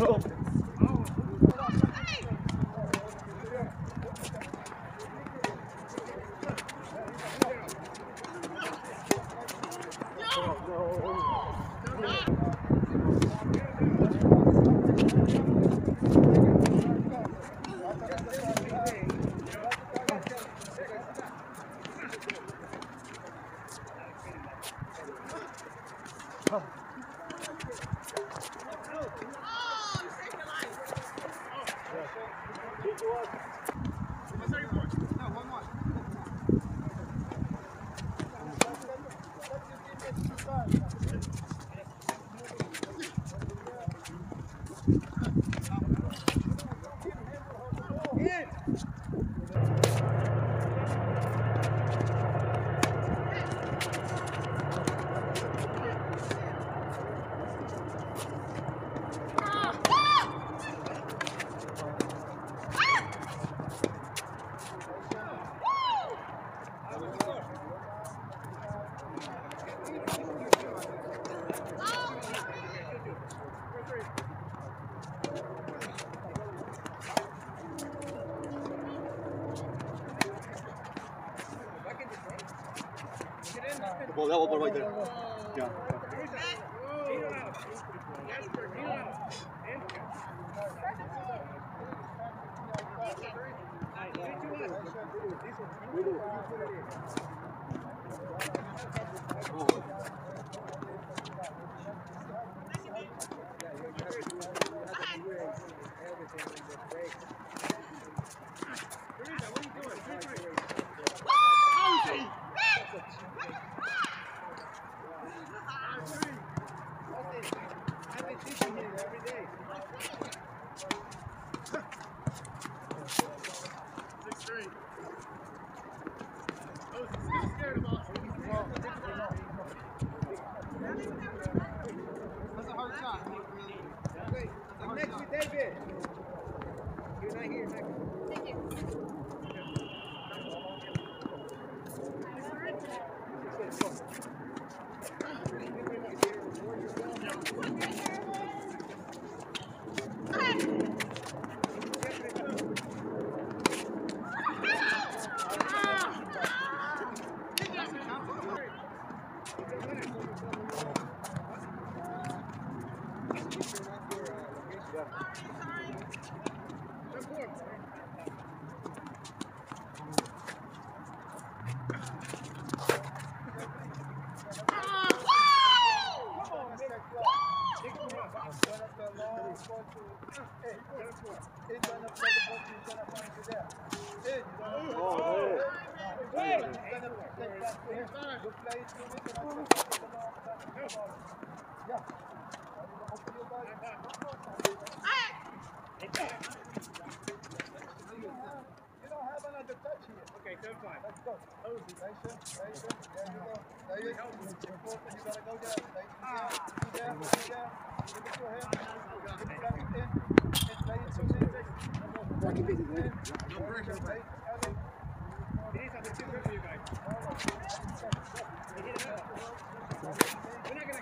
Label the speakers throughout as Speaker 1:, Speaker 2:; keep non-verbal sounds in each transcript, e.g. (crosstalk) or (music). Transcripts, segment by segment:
Speaker 1: Oh. Oh, Well, that one right there. Yeah.
Speaker 2: That's not here, Megan. You don't have another touch here.
Speaker 3: Okay.
Speaker 2: There. Give it to to.
Speaker 3: He needs something too good for you guys. He hit it up. We're not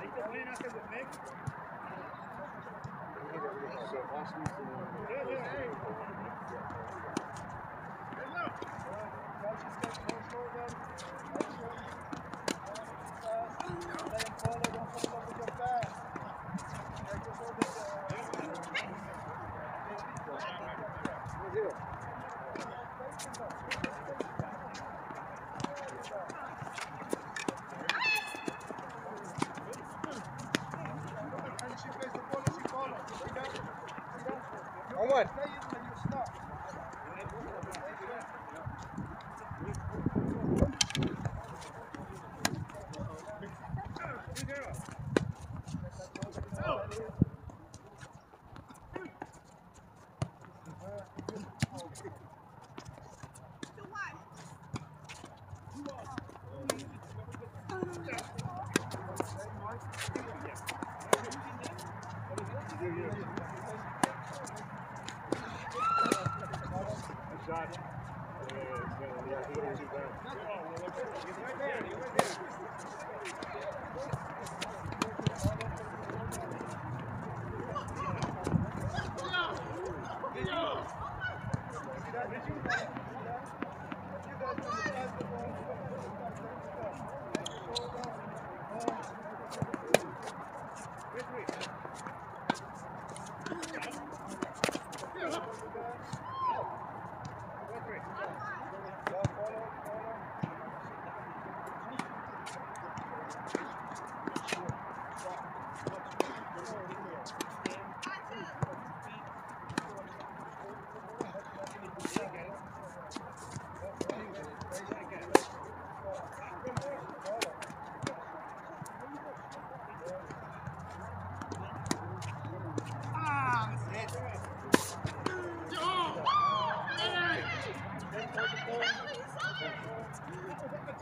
Speaker 3: Yeah, yeah. Hey,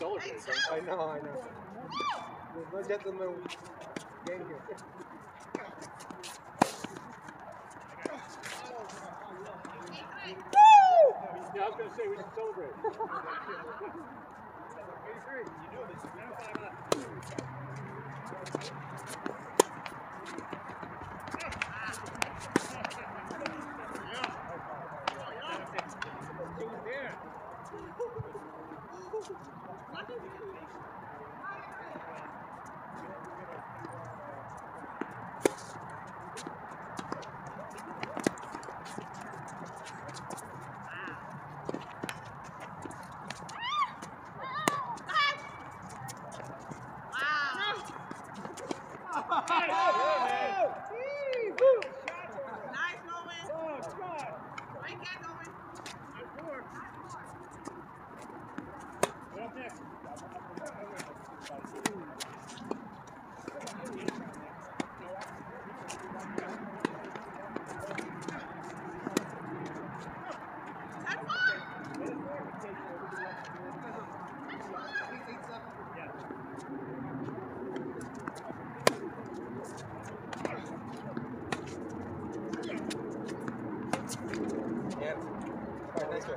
Speaker 4: You like to
Speaker 1: I know, I know. There's no gentleman game here.
Speaker 4: you? Yeah, I was gonna say we should celebrate. (laughs)
Speaker 2: Wow!
Speaker 1: All right,